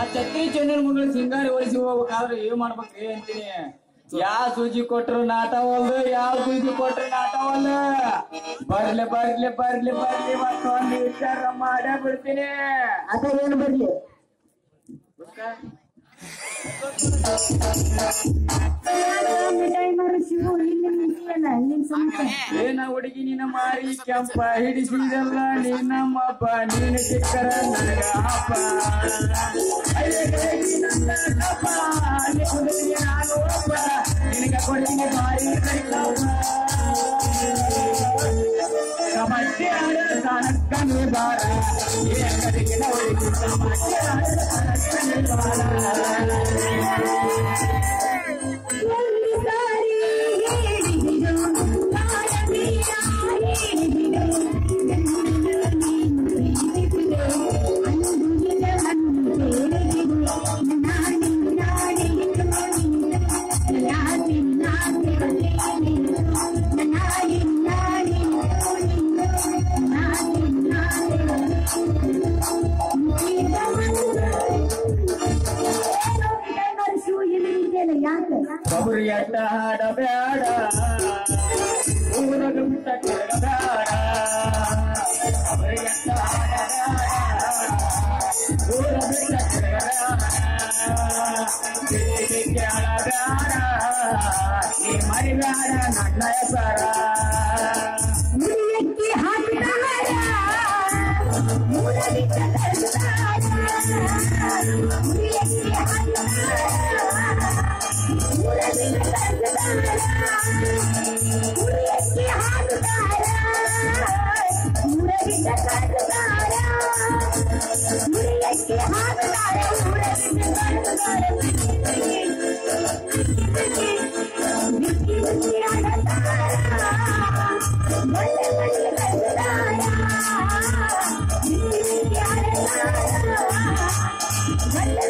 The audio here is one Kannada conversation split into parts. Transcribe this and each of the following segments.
ಆ ಛತ್ರಿ ಚೆನ್ನನ್ ಮಗಳು ಸಿಂಗಾರಿ ಹೊಲಿಸಿ ಹೋಗ್ಬೇಕಾದ್ರೆ ಏನ್ ಮಾಡ್ಬೇಕ್ರಿ ಅಂತೀನಿ? ಯಾವ ಸೂಜಿ ಕೊಟ್ರು ನಾಟವಲ್ದು ಯಾವ ಸೂಜಿ ಕೊಟ್ರು ನಾಟವಲ್ದು ಬರ್ಲಿ ಬರ್ಲಿ ಬರ್ಲಿ ಬರ್ಲಿ ಮತ್ತೊಂದು ವಿಚಾರ ಮಾಡೇ ಬಿಡ್ತೀನಿ. ಅದ ಏನ್ ಬರ್ಲಿ? ಮಿಠಾಯಿ ಮಾರು ಶಿವು ಇಲ್ಲಿ ನಿಂತಿಯಲ್ಲ ನಿನ್ ಸಮಸ್ಯೆ ಏನ ಹುಡುಗಿ ನಿನ್ನ ಮಾರಿ ಕೆಂಪ ಹಿಡಿಸಿದಲ್ಲ ನಿನ್ನಮ್ಮಪ್ಪ ನೀನು ಸಿಕ್ಕರ ನನಗ ಅಪ್ಪ ಅಯ್ಯಯ್ಯಯ್ಯ ನನ್ನ ಅಪ್ಪ, ಅಲ್ಲಿ ಕುದುರೆಗೆ ನಾನು ಒಬ್ಬ ನಿನಗ ಕೊಡ್ತೀನಿ ಮಾರಿ ಕೈಲವ್ವ. ಕಬಡ್ಡಿ ಆಡೋ ತಾನಕ್ಕನು ಬಾರ ಏ ಕಡೆಗಿನ ಹುಡುಗಿ ಕಬಡ್ಡಿ ಆಡೋ ತಾನಕ್ಕನು ಬಾರ ಒಬ್ರು ಎಟ್ಟ ಹಾಡಬೇಡ ಊರಗ ಬಿಟ್ಟ ಕೆಳಗಬೇಡ ಒಬ್ರು ಎಟ್ಟ ಹಾಡಬೇಡ ಊರ ಬಿಟ್ಟ ಕೆಳಗಬೇಡ ಬಿಟ್ಟಿ ಬಿಟ್ಟಿ ಅಳಬೇಡ ನೀ ಮರಿಬೇಡ ನನ್ನ ಹೆಸರ ಮುರಿಯಕ್ಕೆ ಹಾಕಿದಾರ ಮೂರ ಬಿಟ್ಟ ಕಳ್ಸಾರ ಮುರಿಯಕ್ಕೆ ಹಾಕಿದಾರ ಮೂರ ಬಿಟ್ಟ ಕಳ್ಸಾರ ಮುರಿಯಕ್ಕೆ ಹಾಕಿದಾರ ಮೂರ ಬಿಟ್ಟ ಕಳ್ಸಾರ ಮುರಿಯಕ್ಕೆ ಹಾಕಿದಾರ Hello.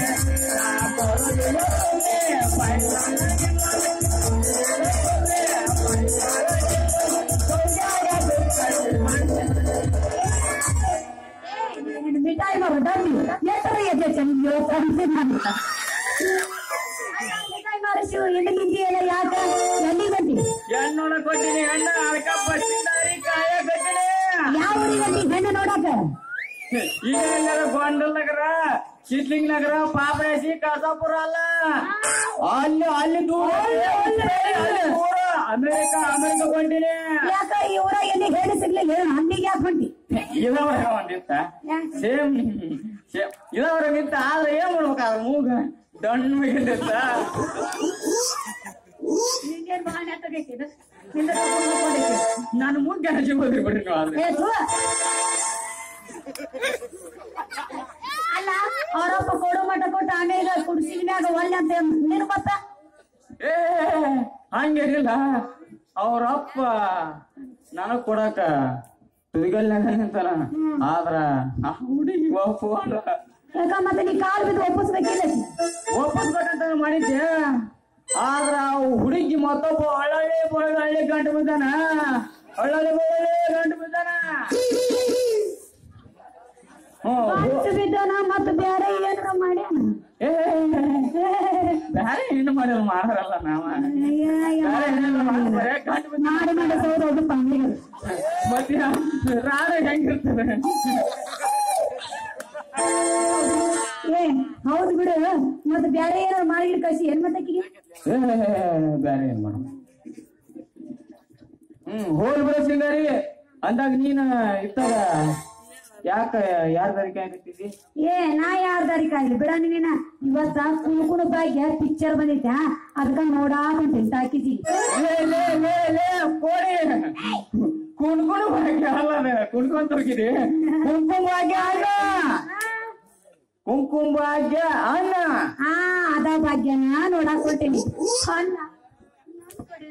ಎಲ್ಲಿ ನಿಂತಿಯಲ್ಲ ಯಾಕ ಎಲ್ಲಿ ಬಂದಿ ಹೆಣ್ಣೊಳ ಕೊಟ್ಟಿನಿ ಹೆಣ್ಣ ಅಳ್ಕ ಬಸ್ಸಿಂದಾರಿ ಕಾಯ ಕಟ್ಟಿನಿ ಯಾವ ಊರಿಗೆ ಬಂದಿ ಹೆಣ್ಣು ನೋಡಕ ಈಗ ಎಲ್ಲಾರ ಗೊಂಡಲ್ ನಗರ ಶಿದ್ಲಿಂಗ್ ನಗರ ಪಾಪರೇಸಿ ಕಸಾಪುರ ಅಲ್ಲ. ಅಲ್ಲಿ ಅಲ್ಲಿ ದೂರ. ಅಲ್ಲಿ ದೂರ. ಅಮೆರಿಕ ಅಮೇರಿಕ ಹೊಂಟಿನಿ ಯಾಕ ಇವರ ಎಲ್ಲಿ ಹೇಳಿ ಸಿಗ್ಲಿಲ್ಲ? ಹೇಳು ಅಲ್ಲಿಗೆ ಯಾಕೆ ಹೊಂಟಿ ಇದವರ ಒಂದಿತ್ತ ಸೇಮ್ ಸೇಮ್. ಇದವರ ನಿಂತ. ಆದ್ರೆ ಏನ್ ಮಾಡ್ಬೇಕಾದ್ರ ಮೂಗ ದಣ್ಣ ನಿಂಗೇನ್ ಬಾಳ ಹೋಗ್ಕೊಂಡೈತಿ. ನಾನು ಮೂಗ್ ಹಚ್ಚಿ ಹೋದ್ರಿ ಬಿಡ್ರಿ ನೀವು ಆದ್ರೆ. ಅಲ್ಲ ಅವರಪ್ಪ ಕೊಡೋ ಮಠ ಕೊಟ್ಟು ಆಮೇಲೆ ಕುಡಿಸಿದ ಮ್ಯಾಗ ಒಳ್ಳೆ ಅಂತ ನೀನು ಗೊತ್ತ? ಏ ಹಂಗೇನಿಲ್ಲ ಅವ್ರಪ್ಪ ನನಗ್ ಕೊಡಾಕ ತುದಿಗಲ್ನಾಗ ನಿಂತಾನ ಆದ್ರ ಆ ಹುಡುಗಿ ಒಪ್ಪಲ್ಲ ಯಾಕ ಮತ್ತೆ ನೀ ಕಾಲ್ ಬಿದ್ದು ಒಪ್ಪಿಸ್ಬೇಕಿಲ್ಲ ಒಪ್ಪಿಸ್ಬೇಕಂತ ಮಾಡಿದ್ದೆ ಆದ್ರ ಹುಡುಗಿ ಮತ್ತೊಬ್ಬ ಹಳ್ಳಿ ಹಳ್ಳಿ ಗಂಟು ಬಿದ್ದಾನ. ಹಳ್ಳಿ ಗಂಟು ಬಿದ್ದಾನ. ಹ್ಮ್ ಬಿದ್ದಾನ ಮತ್ತ ಬೇರೆ ಏನಾರ ಬ್ಯಾರೆ ಏನು ಮಾಡಿಲ್ಲ ಮಾಡಾರಲ್ಲ ನಾವ ಬ್ಯಾರೆ ಏನಿಲ್ಲ ಮಾಡ್- ಬರೇ ಗಂಟು ಬಿದ್ದ ಮಾಡಿ ಮಾಡಿ ಸೌದ ಅದು ಪಂಡಿಗೆ ಮತ್ತೆ ರಾಧೆ ಹೆಂಗಿರ್ತದೆ ಏ ಹೌದು ಬಿಡು ಮತ್ ಬೇರೆ ಏನಾರ ಮಾಡಿ ಕಳ್ಸಿ ಏನ್ ಮತ್ತಕ್ಕಿಗೆ ಏ ಬ್ಯಾರೆ ಏನ್ ಮಾಡ ಹ್ಮ್ ಹೋಲ್ ಬಿಡ ಸಿಂಗಾರಿ ಅಂದಾಗ ನೀನ್ ಇತ್ತಾಗ ಯಾಕ ಯಾರ್ ದಾರಿ ಕಾಯ್ತಿದ್ದಿ ಏ ನಾ ಯಾರ್ ದಾರಿ ಕಾಯ್ಲಿ ಬಿಡ ನೀನ ಇವತ್ತ ಕುಣಕುಣ ಭಾಗ್ಯ ಪಿಕ್ಚರ್ ಬಂದೈತೆ ಅದಕ್ಕ ನೋಡಾಕಂತ ಲೇ ಕೋಡಿ ಕುಣ್ಕೊಂಡು ಭಾಗ್ಯ ಅಲ್ಲ ಕುಣ್ಕೊಂತ ಹೋಗಿದಿ ಕುಂಕುಮ ಭಾಗ್ಯ ಅಲ್ಲ ಕುಂಕುಮ ಭಾಗ್ಯ ಅನ್ನ. ಹಾ ಅದ ಭಾಗ್ಯನ ನೋಡಾಕ್ ಹೊಂಟೇನಿ. ಅನ್ನ.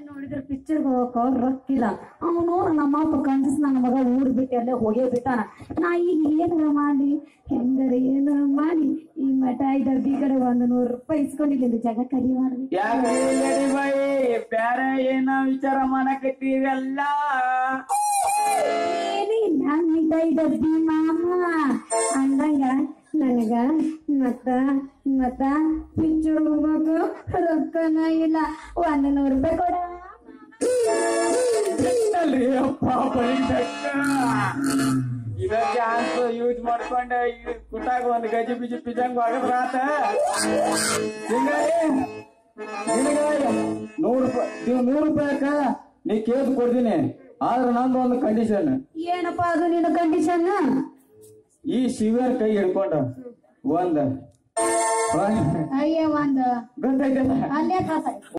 ನೋಡಿದ್ರೆ ಪಿಕ್ಚರ್ ಹೋಗಕ್ ರೊಕ್ಕಿಲ್ಲ. ಅವನು ನಮ್ಮ ಅಪ್ಪ ಕನ್ಸಿಸ್ ನನ್ನ ಮಗ ಊರ್ ಬಿಟ್ಟು ಅಲ್ಲೇ ಹೋಗೇ ಬಿಟ್ಟಾನ. ನಾ ಈಗ ಏನಾರ ಮಾಡಿ ಹೆಂಗಾರ ಏನಾರ ಮಾಡಿ ಈ ಮಿಠಾಯಿ ಡಬ್ಬಿ ಕಡೆ ಒಂದು ನೂರು ರೂಪಾಯಿ ಇಸ್ಕೊಂಡಿಲ್ಲ ಜಗ ಕರಿ ಮಾಡಿ ಬ್ಯಾರೆ ಏನ ವಿಚಾರ ಮಾಡಕತ್ತೀರಲ್ಲ ಏನಿಲ್ಲ ಮಿಠಾಯಿ ಡಬ್ಬಿ ಮಾಮ ಅಂದಂಗ ನನಗ ಮತ್ತ ಮತ್ತ ಪಿಕ್ಚರ್ ಹೋಗಬೇಕು. ರೊಕ್ಕನ ಇಲ್ಲ. ಒಂದ್ ನೂರು ರೂಪಾಯಿ ಕೊಡ. ಅಲ್ರಿ ಅಪ್ಪ ಬೈದಕ್ಕ ಇದ ಚಾನ್ಸ್ ಯೂಸ್ ಮಾಡ್ಕೊಂಡ ಈ ಕುಟಾಗ ಒಂದ್ ಗಜಿ ಬಿಜಿ ಪಿಜಂಗ್ ಹೊಗದ್ರ ಆತ. ಹಿಂಗಾಗಿ ನಿನಗ ನೂರು ರೂಪಾಯಿ ನೀವು ನೂರು ರೂಪಾಯಕ್ಕ ನೀ ಕೇಸ್ ಕೊಡ್ತೀನಿ. ಆದ್ರೆ ನಂದು ಒಂದು ಕಂಡೀಷನ್ ಏನಪ್ಪಾ ಅದು ನಿನ್ನ ಕಂಡೀಷನ್ ಈ ಶಿವರ್ ಕೈ ಹಿಡ್ಕೊಂಡ. ಒಂದ್ ಅಯ್ಯ ಒಂದ್ ಗೊತ್ತಾಯ್ತಲ್ಲ ಅಲ್ಲೇ ಕಾಸ